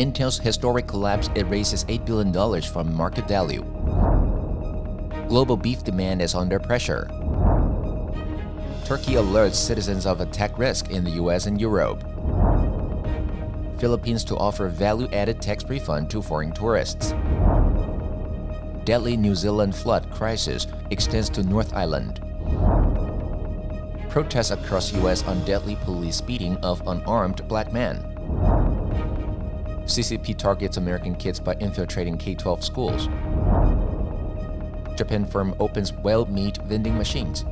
Intel's historic collapse erases $8 billion from market value. Global beef demand is under pressure. Turkey alerts citizens of attack risk in the US and Europe. Philippines to offer value-added tax refund to foreign tourists. Deadly New Zealand flood crisis extends to North Island. Protests across US on deadly police beating of unarmed black man. CCP targets American kids by infiltrating K-12 schools. Japan firm opens whale meat vending machines.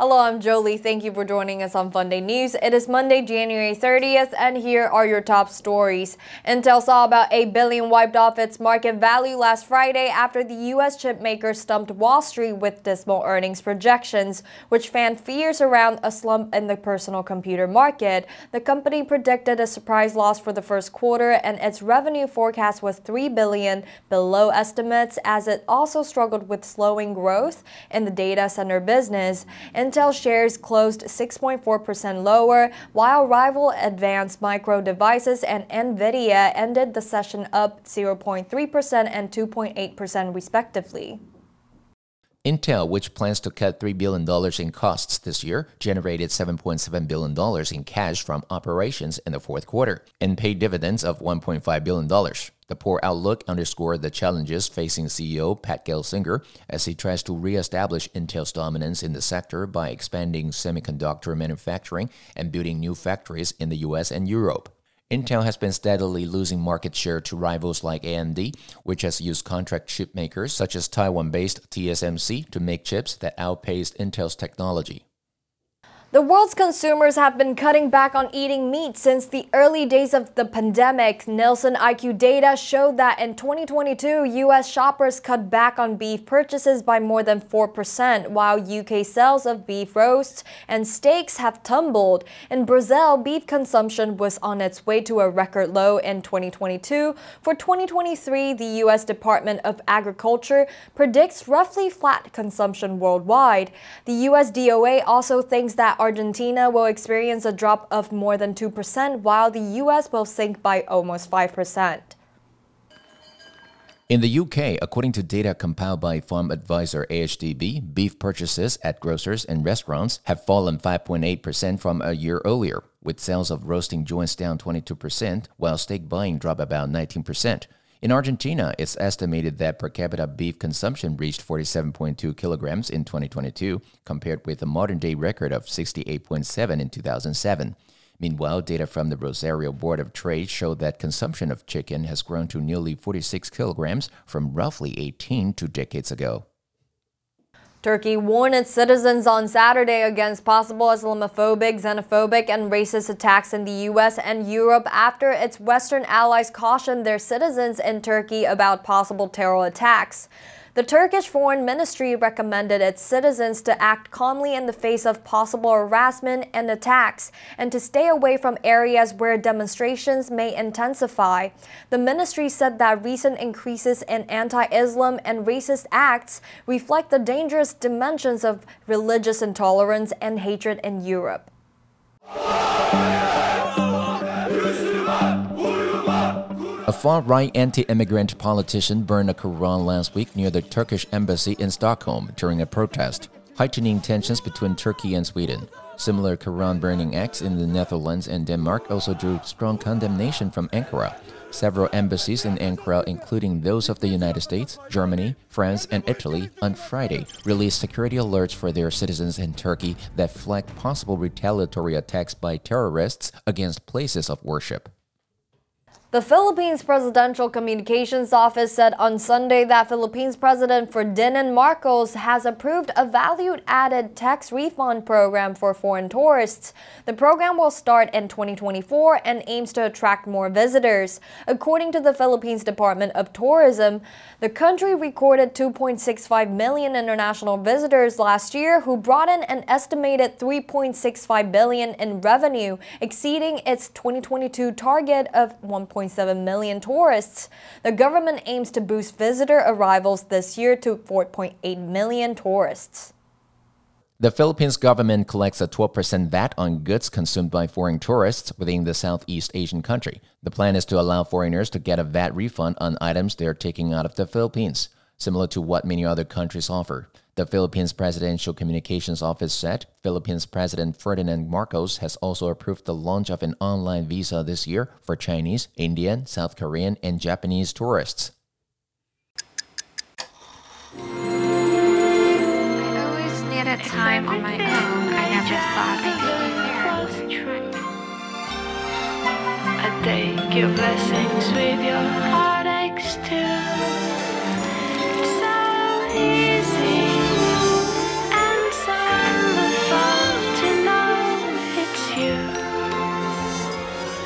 Hello, I'm Jolie. Thank you for joining us on Funday News. It is Monday, January 30th, and here are your top stories. Intel saw about 8 billion wiped off its market value last Friday after the U.S. chipmaker stumped Wall Street with dismal earnings projections, which fanned fears around a slump in the personal computer market. The company predicted a surprise loss for the first quarter, and its revenue forecast was 3 billion below estimates, as it also struggled with slowing growth in the data center business. And Intel shares closed 6.4% lower, while rival Advanced Micro Devices and Nvidia ended the session up 0.3% and 2.8% respectively. Intel, which plans to cut $3 billion in costs this year, generated $7.7 billion in cash from operations in the fourth quarter and paid dividends of $1.5 billion. The poor outlook underscored the challenges facing CEO Pat Gelsinger as he tries to re-establish Intel's dominance in the sector by expanding semiconductor manufacturing and building new factories in the US and Europe. Intel has been steadily losing market share to rivals like AMD, which has used contract chip makers such as Taiwan-based TSMC to make chips that outpaced Intel's technology. The world's consumers have been cutting back on eating meat since the early days of the pandemic. Nielsen IQ data showed that in 2022, U.S. shoppers cut back on beef purchases by more than 4%, while UK sales of beef roasts and steaks have tumbled. In Brazil, beef consumption was on its way to a record low in 2022. For 2023, the U.S. Department of Agriculture predicts roughly flat consumption worldwide. The U.S. DOA also thinks that Argentina will experience a drop of more than 2%, while the US will sink by almost 5%. In the UK, according to data compiled by farm advisor AHDB, beef purchases at grocers and restaurants have fallen 5.8% from a year earlier, with sales of roasting joints down 22%, while steak buying dropped about 19%. In Argentina, it's estimated that per capita beef consumption reached 47.2 kilograms in 2022, compared with a modern day record of 68.7 in 2007. Meanwhile, data from the Rosario Board of Trade show that consumption of chicken has grown to nearly 46 kilograms from roughly 18 two decades ago. Turkey warned its citizens on Saturday against possible Islamophobic, xenophobic, and racist attacks in the U.S. and Europe after its Western allies cautioned their citizens in Turkey about possible terror attacks. The Turkish Foreign Ministry recommended its citizens to act calmly in the face of possible harassment and attacks and to stay away from areas where demonstrations may intensify. The ministry said that recent increases in anti-Islam and racist acts reflect the dangerous dimensions of religious intolerance and hatred in Europe. A far-right anti-immigrant politician burned a Quran last week near the Turkish embassy in Stockholm during a protest, heightening tensions between Turkey and Sweden. Similar Quran burning acts in the Netherlands and Denmark also drew strong condemnation from Ankara. Several embassies in Ankara, including those of the United States, Germany, France, and Italy, on Friday released security alerts for their citizens in Turkey that flagged possible retaliatory attacks by terrorists against places of worship. The Philippines Presidential Communications Office said on Sunday that Philippines President Ferdinand Marcos has approved a value-added tax refund program for foreign tourists. The program will start in 2024 and aims to attract more visitors. According to the Philippines Department of Tourism, the country recorded 2.65 million international visitors last year who brought in an estimated 3.65 billion in revenue, exceeding its 2022 target of 1. 4.7 million tourists. The government aims to boost visitor arrivals this year to 4.8 million tourists. The Philippines government collects a 12% VAT on goods consumed by foreign tourists within the Southeast Asian country. The plan is to allow foreigners to get a VAT refund on items they are taking out of the Philippines, similar to what many other countries offer. The Philippines Presidential Communications Office said Philippines President Ferdinand Marcos has also approved the launch of an online visa this year for Chinese, Indian, South Korean, and Japanese tourists. time on my own, I never thought I'd be here. I take your blessings with your heartaches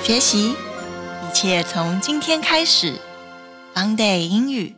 学习，一切从今天开始。Fun Day 英语。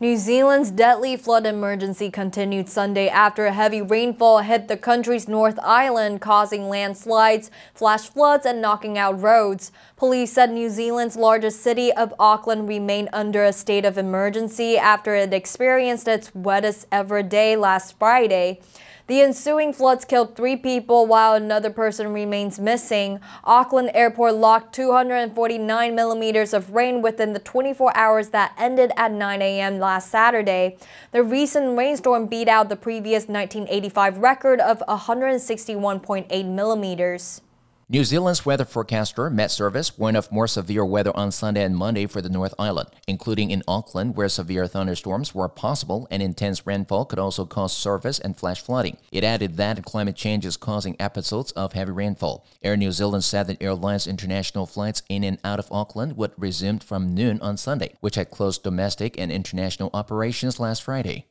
New Zealand's deadly flood emergency continued Sunday after heavy rainfall hit the country's North Island, causing landslides, flash floods, and knocking out roads. Police said New Zealand's largest city of Auckland remained under a state of emergency after it experienced its wettest ever day last Friday. The ensuing floods killed three people while another person remains missing. Auckland Airport locked 249 millimeters of rain within the 24 hours that ended at 9 a.m. last Saturday. The recent rainstorm beat out the previous 1985 record of 161.8 millimeters. New Zealand's weather forecaster, Met Service, warned of more severe weather on Sunday and Monday for the North Island, including in Auckland, where severe thunderstorms were possible and intense rainfall could also cause surface and flash flooding. It added that climate change is causing episodes of heavy rainfall. Air New Zealand said that airlines' international flights in and out of Auckland would resume from noon on Sunday, which had closed domestic and international operations last Friday.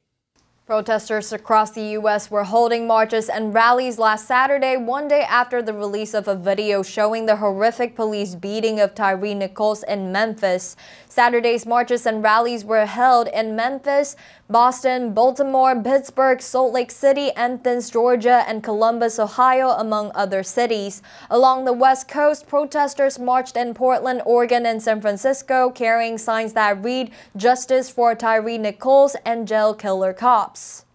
Protesters across the U.S. were holding marches and rallies last Saturday, one day after the release of a video showing the horrific police beating of Tyre Nichols in Memphis. Saturday's marches and rallies were held in Memphis, Boston, Baltimore, Pittsburgh, Salt Lake City, Athens, Georgia, and Columbus, Ohio, among other cities. Along the West Coast, protesters marched in Portland, Oregon, and San Francisco, carrying signs that read, Justice for Tyre Nichols and Jail Killer Cops.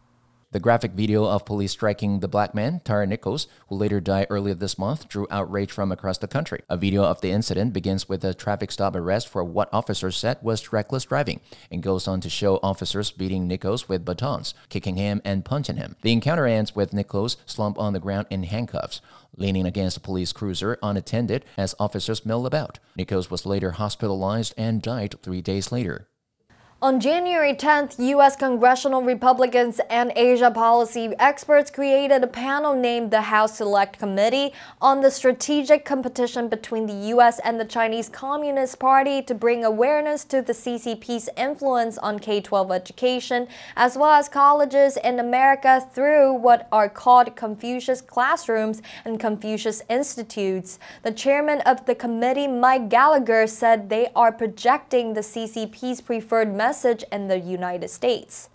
The graphic video of police striking the black man, Tyre Nichols, who later died earlier this month, drew outrage from across the country. A video of the incident begins with a traffic stop arrest for what officers said was reckless driving and goes on to show officers beating Nichols with batons, kicking him and punching him. The encounter ends with Nichols slumped on the ground in handcuffs, leaning against a police cruiser unattended as officers mill about. Nichols was later hospitalized and died three days later. On January 10th, U.S. congressional Republicans and Asia policy experts created a panel named the House Select Committee on the strategic competition between the U.S. and the Chinese Communist Party to bring awareness to the CCP's influence on K-12 education, as well as colleges in America through what are called Confucius Classrooms and Confucius Institutes. The chairman of the committee, Mike Gallagher, said they are projecting the CCP's preferred message message in the United States.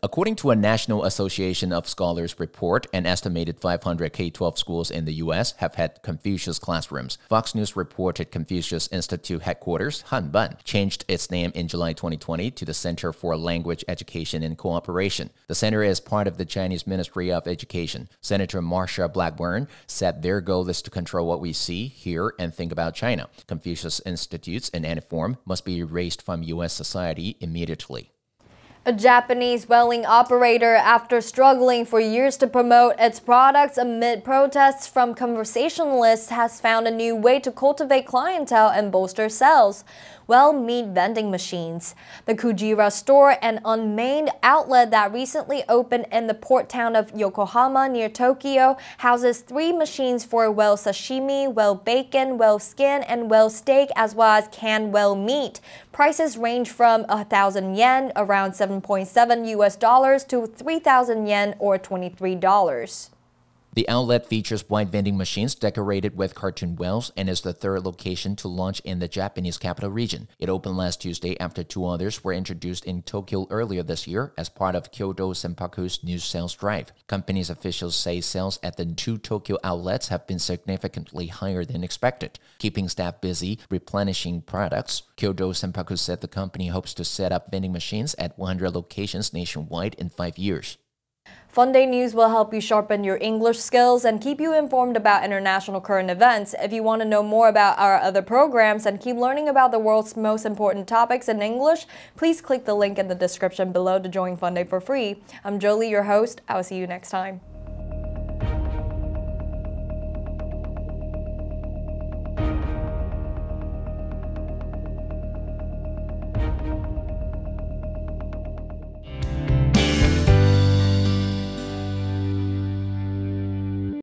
According to a National Association of Scholars report, an estimated 500 K 12 schools in the U.S. have had Confucius classrooms. Fox News reported Confucius Institute headquarters, Hanban, changed its name in July 2020 to the Center for Language Education and Cooperation. The center is part of the Chinese Ministry of Education. Senator Marsha Blackburn said their goal is to control what we see, hear, and think about China. Confucius Institutes in any form must be erased from U.S. society immediately. A Japanese welding operator, after struggling for years to promote its products amid protests from conversationalists, has found a new way to cultivate clientele and bolster sales well meat vending machines. The Kujira store, an unmanned outlet that recently opened in the port town of Yokohama near Tokyo, houses three machines for well sashimi, well bacon, well skin, and well steak, as well as canned well meat. Prices range from 1,000 yen, around 7.7 US dollars, to 3,000 yen or $23. The outlet features wine vending machines decorated with cartoon whales and is the third location to launch in the Japanese capital region. It opened last Tuesday after two others were introduced in Tokyo earlier this year as part of Kyodo Senpaku's new sales drive. Company's officials say sales at the two Tokyo outlets have been significantly higher than expected, keeping staff busy replenishing products. Kyodo Senpaku said the company hopes to set up vending machines at 100 locations nationwide in five years. Fun Day News will help you sharpen your English skills and keep you informed about international current events. If you want to know more about our other programs and keep learning about the world's most important topics in English, please click the link in the description below to join Funday for free. I'm Jolie, your host. I'll see you next time.